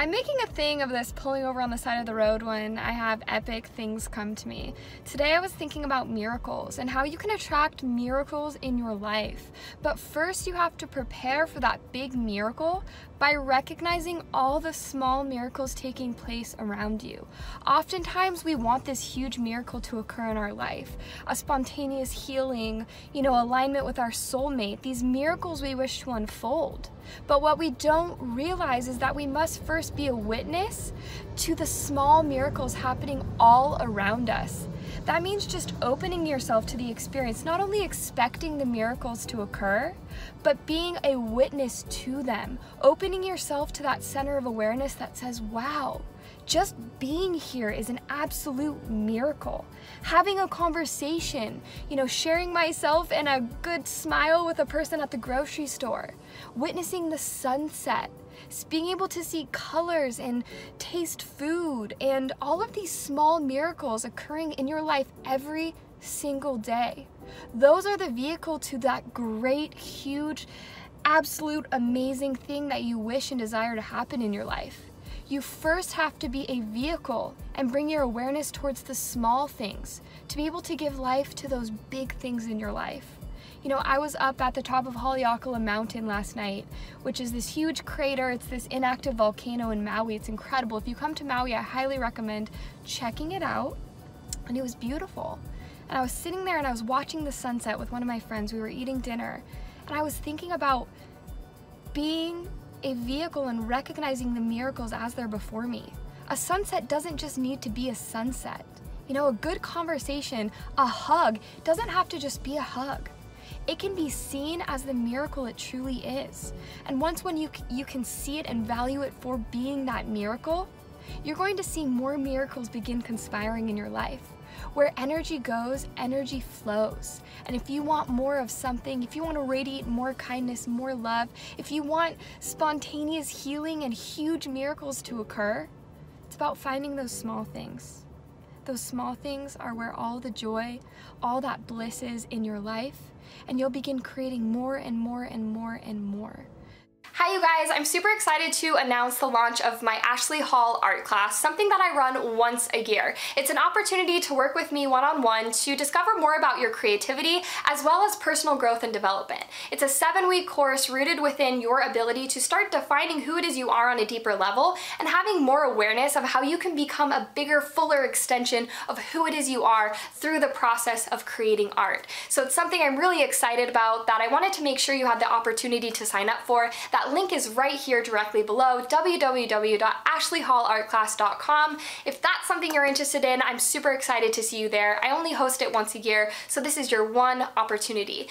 I'm making a thing of this pulling over on the side of the road when I have epic things come to me. Today I was thinking about miracles and how you can attract miracles in your life. But first you have to prepare for that big miracle by recognizing all the small miracles taking place around you. Oftentimes we want this huge miracle to occur in our life, a spontaneous healing, you know, alignment with our soulmate, these miracles we wish to unfold. But what we don't realize is that we must first be a witness to the small miracles happening all around us. That means just opening yourself to the experience, not only expecting the miracles to occur, but being a witness to them. Opening yourself to that center of awareness that says, wow, just being here is an absolute miracle. Having a conversation, you know, sharing myself and a good smile with a person at the grocery store, witnessing the sunset, being able to see colors and taste food, and all of these small miracles occurring in your life every single day. Those are the vehicle to that great, huge, absolute amazing thing that you wish and desire to happen in your life you first have to be a vehicle and bring your awareness towards the small things to be able to give life to those big things in your life. You know, I was up at the top of Haleakala Mountain last night, which is this huge crater. It's this inactive volcano in Maui. It's incredible. If you come to Maui, I highly recommend checking it out. And it was beautiful. And I was sitting there and I was watching the sunset with one of my friends. We were eating dinner. And I was thinking about being a vehicle in recognizing the miracles as they're before me. A sunset doesn't just need to be a sunset. You know, a good conversation, a hug, doesn't have to just be a hug. It can be seen as the miracle it truly is. And once when you, you can see it and value it for being that miracle, you're going to see more miracles begin conspiring in your life. Where energy goes, energy flows. And if you want more of something, if you want to radiate more kindness, more love, if you want spontaneous healing and huge miracles to occur, it's about finding those small things. Those small things are where all the joy, all that bliss is in your life, and you'll begin creating more and more and more and more. Hi you guys, I'm super excited to announce the launch of my Ashley Hall art class, something that I run once a year. It's an opportunity to work with me one-on-one -on -one to discover more about your creativity as well as personal growth and development. It's a seven-week course rooted within your ability to start defining who it is you are on a deeper level and having more awareness of how you can become a bigger, fuller extension of who it is you are through the process of creating art. So it's something I'm really excited about that I wanted to make sure you had the opportunity to sign up for. That link is right here directly below, www.ashleyhallartclass.com. If that's something you're interested in, I'm super excited to see you there. I only host it once a year, so this is your one opportunity.